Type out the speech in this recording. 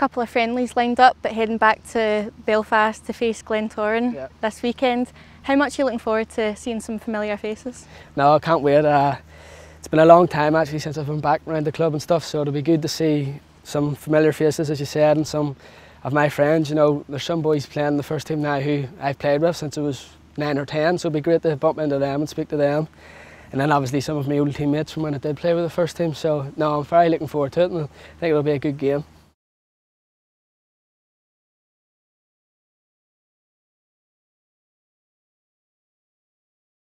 couple of friendlies lined up, but heading back to Belfast to face Glentoran yep. this weekend. How much are you looking forward to seeing some familiar faces? No, I can't wait. Uh, it's been a long time actually since I've been back around the club and stuff, so it'll be good to see some familiar faces, as you said, and some of my friends. You know, there's some boys playing the first team now who I've played with since I was nine or ten, so it'll be great to bump into them and speak to them. And then obviously some of my old teammates from when I did play with the first team. So no, I'm very looking forward to it, and I think it'll be a good game.